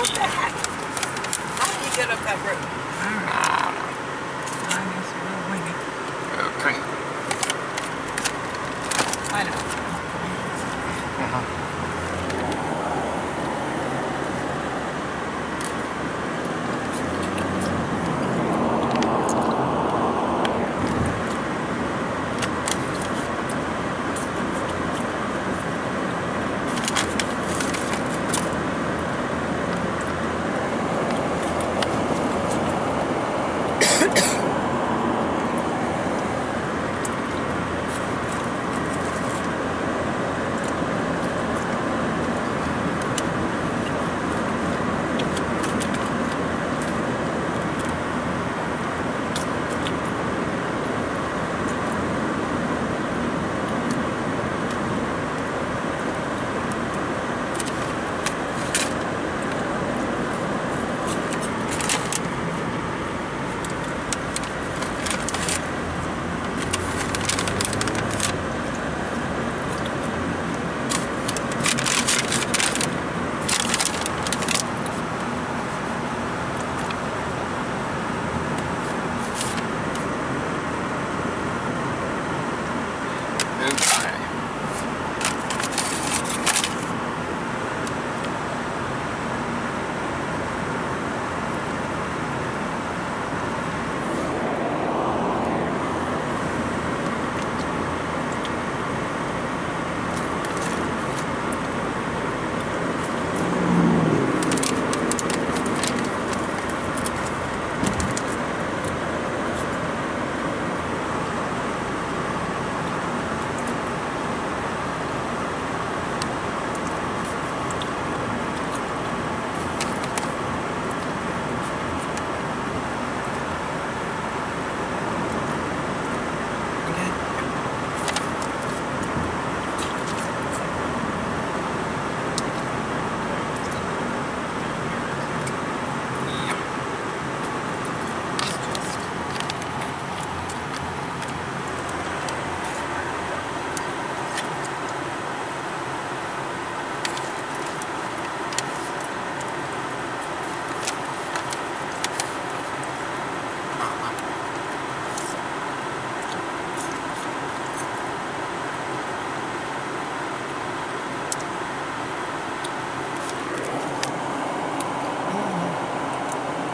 What the heck? How do you get up that road?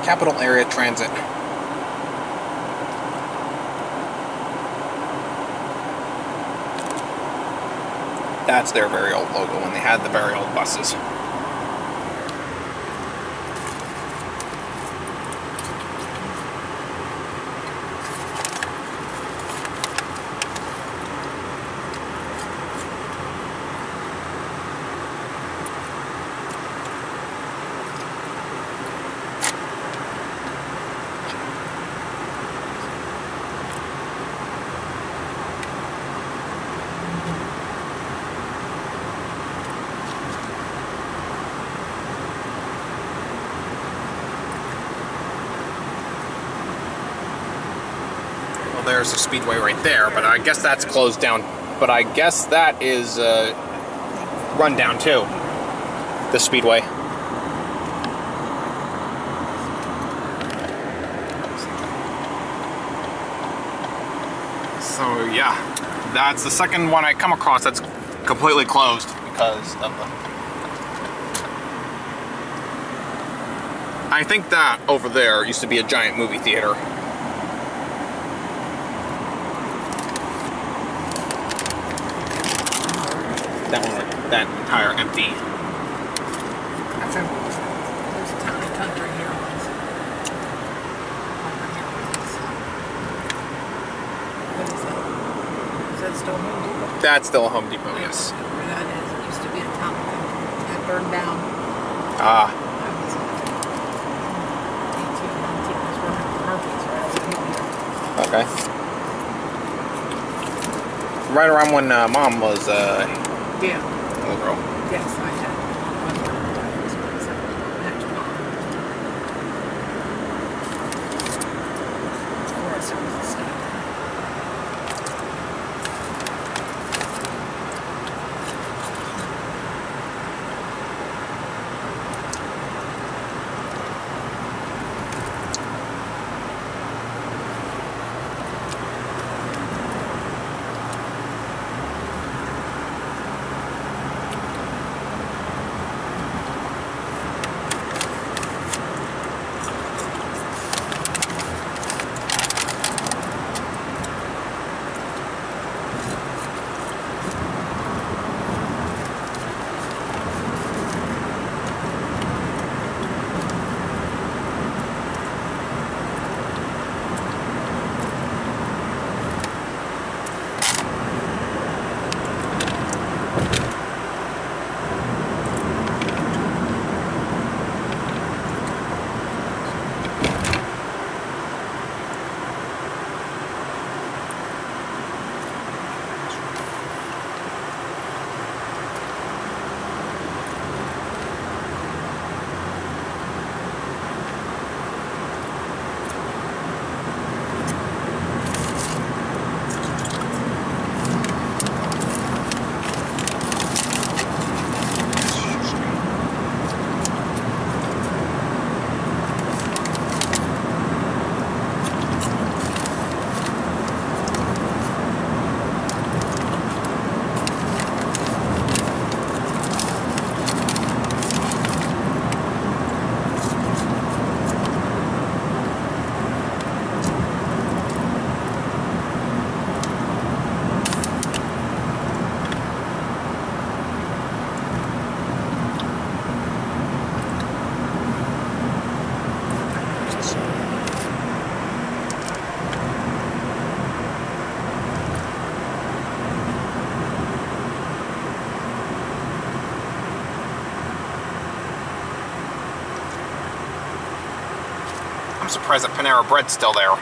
Capital Area Transit. That's their very old logo when they had the very old buses. Well, there's the speedway right there, but I guess that's closed down. But I guess that is uh, run down too. The speedway. So yeah, that's the second one I come across that's completely closed because of the. I think that over there used to be a giant movie theater. That entire empty. That's a, there's a tiny country here. What is that? Is that still Home Depot? That's still a Home Depot, yes. Where that is, it used to be a town that burned down. Ah, I was eighteen, nineteen, I was working at Murphy's right out here. okay. Right around when uh, Mom was uh, Yeah, girl. yes, I surprised that Panera Bread's still there.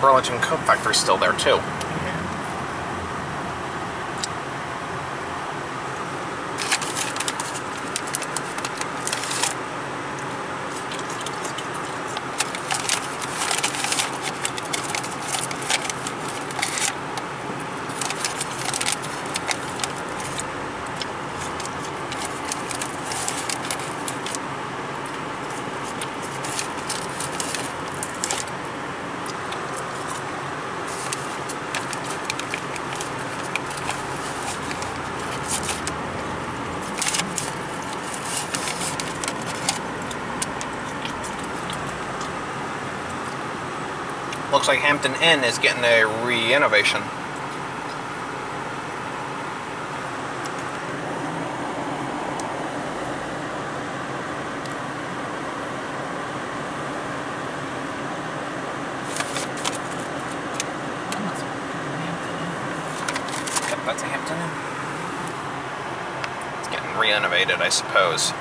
Burlington Coat Factory's still there too. Looks like Hampton Inn is getting a re-innovation. That must be Hampton Yep, that's a Hampton Inn. It's getting re-innovated, I suppose.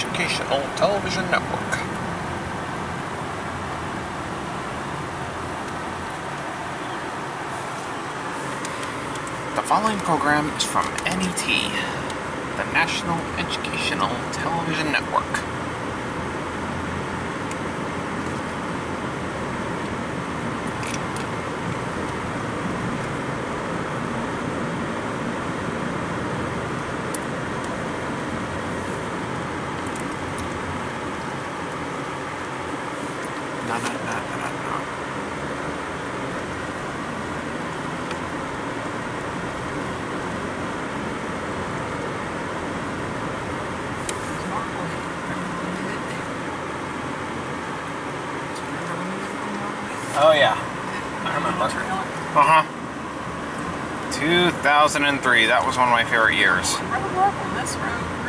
Educational Television Network. The following program is from NET, the National Educational Television Network. Oh yeah, I remember. Uh huh. 2003. That was one of my favorite years. This road.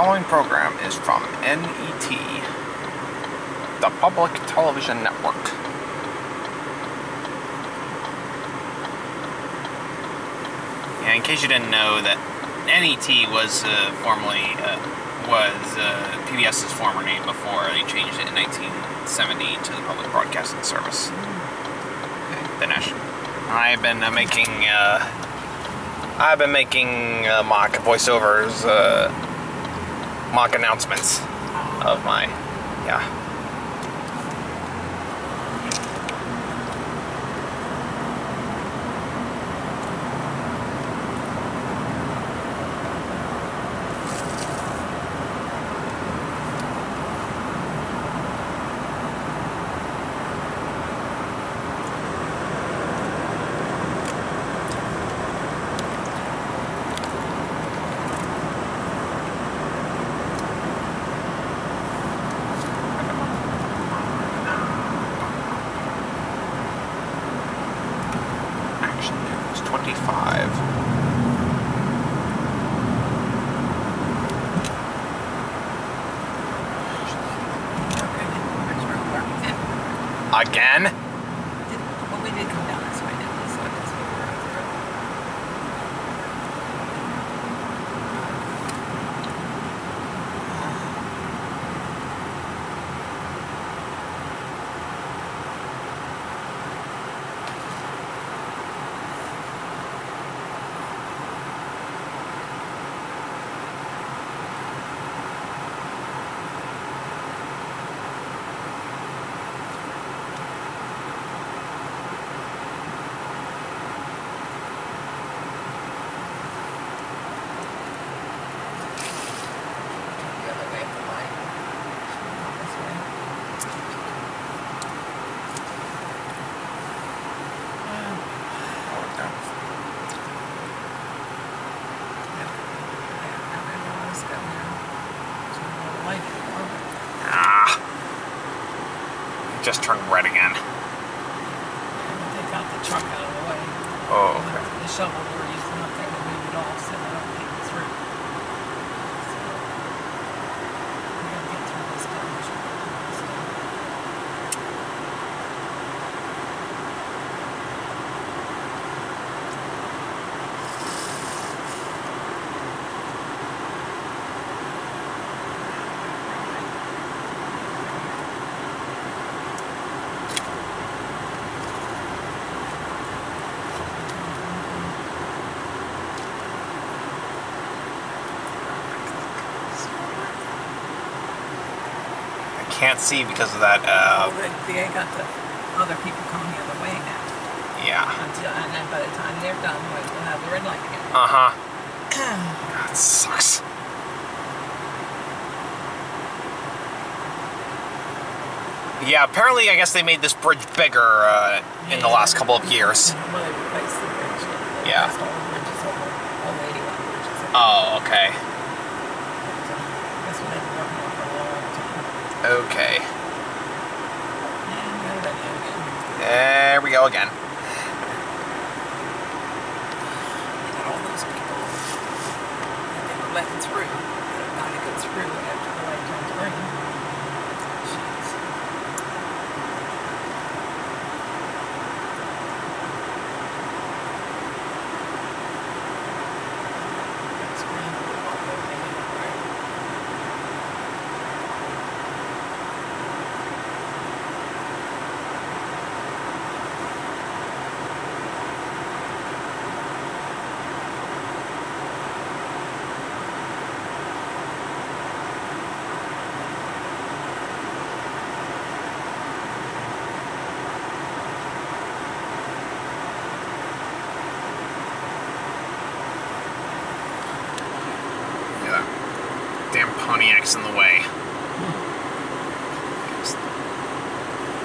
Following program is from NET, the Public Television Network. Yeah, in case you didn't know, that NET was uh, formerly uh, was uh, PBS's former name before they changed it in 1970 to the Public Broadcasting Service. Okay. The national. I've been uh, making. Uh, I've been making uh, mock voiceovers, uh, mock announcements of my. Yeah. Again? did, well, we did come down this way, didn't we? So I guess we were on the road. The other way of the light. Not this way. Yeah, now I realize that we're- there's no more light anymore. Ah. Just turned red again. Take out the truck out of the way. Oh, The- okay. The shovel we're using up there to move it off so they don't take it through. So, we gotta get through this ditch. I can't see because of that. Oh, Uh, they, got the other people coming the other way now. yeah. Until, and then by the time they're done, we'll have the red light again. Uh huh. That sucks. Yeah, apparently, I guess they made this bridge bigger uh, in the last couple of years. Well, they replaced the bridge. They Yeah. replaced all the bridges over, all the 81 bridges. over. Oh, okay. So, That's what they've been working on for a long time. Okay. There we go again. They got all those people that they were letting through. That got to go through after the light turns green. Jeez. That's green. Although they didn't right.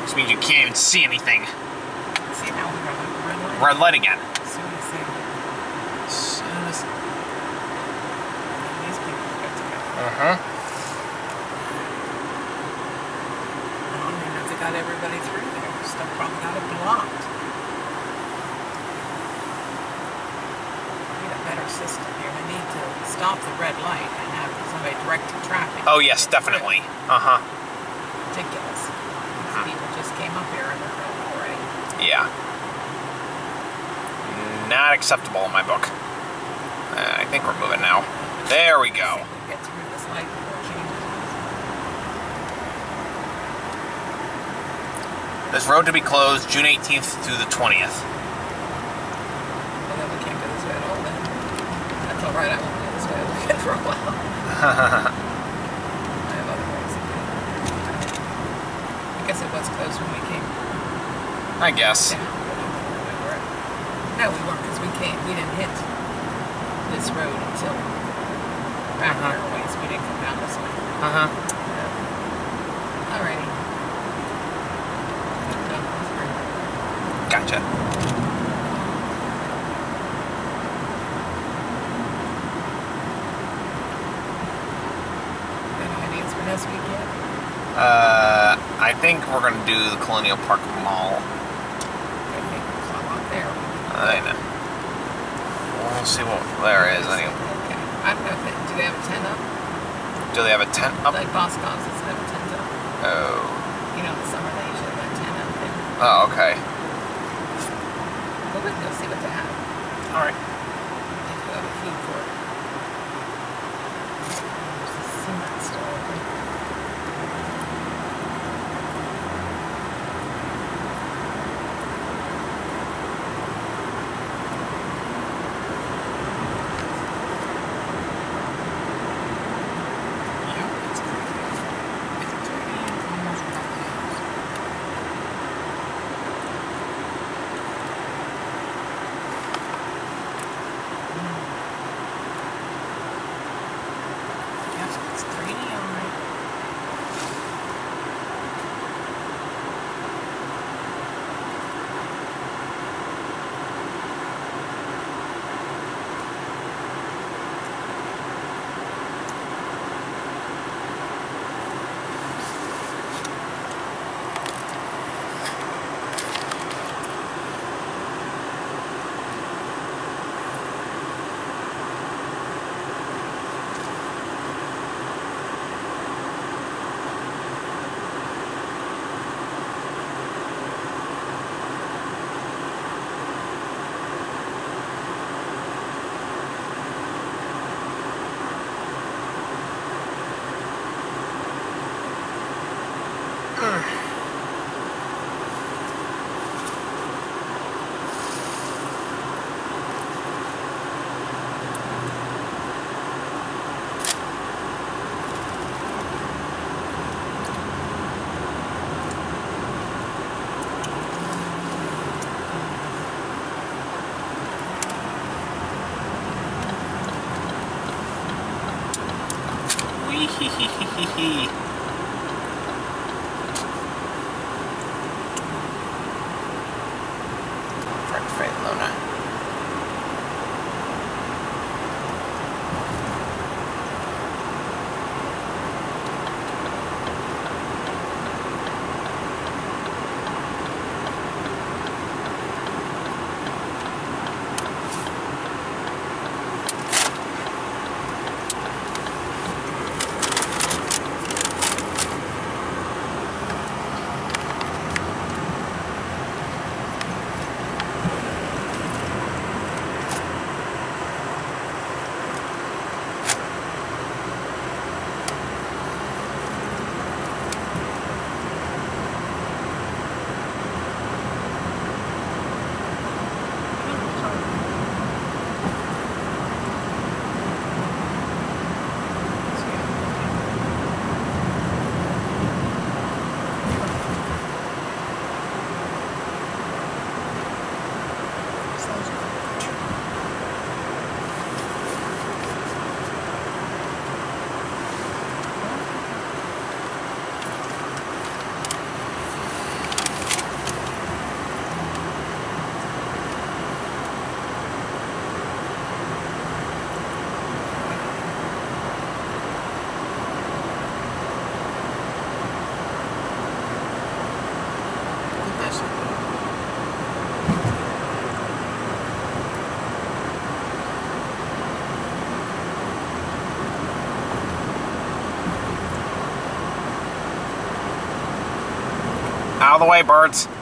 This can't see anything. See now red light. Red light again. As soon as they, As soon as- these people get together. Uh-huh. I don't even know if they got everybody through there. Stuff probably got it blocked. Need a better system here. We need to stop the red light and have somebody directing traffic. Oh, yes, definitely. Uh-huh. Ridiculous. Just came up here and they're going already. Yeah. Not acceptable in my book. Uh, I think we're moving now. There we go. if we can get through this light before it changes. This road to be closed June 18th through the 20th. Well, then we can't go this way at all then. That's all right. I won't go this way again for a while. I have other ways to go. I guess it was close when we came I guess. down. but I don't know where we were. No, we weren't because we came. We didn't hit this road until back Uh-huh. there a ways. We didn't come down this way. Uh-huh. Alrighty. Done with her. Gotcha. Any ideas for next week yet? Uh, I think we're going to do the Colonial Park Mall. Could make a club out there. I know. We'll see what there is anyway. I don't know if they, do they have a tent up? Do they have a tent up? Like Boscov's Out of the way, birds.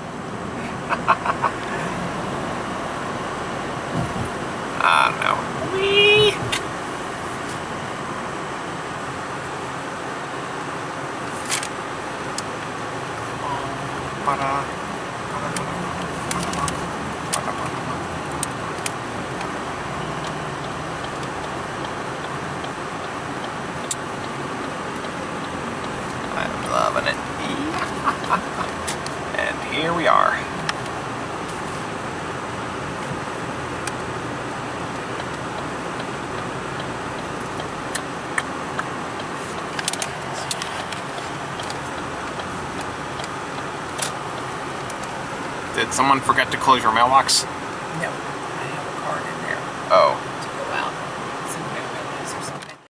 Ah, no. Whee! Ba-da. I'm loving it. and here we are. Did someone forgot to close your mailbox?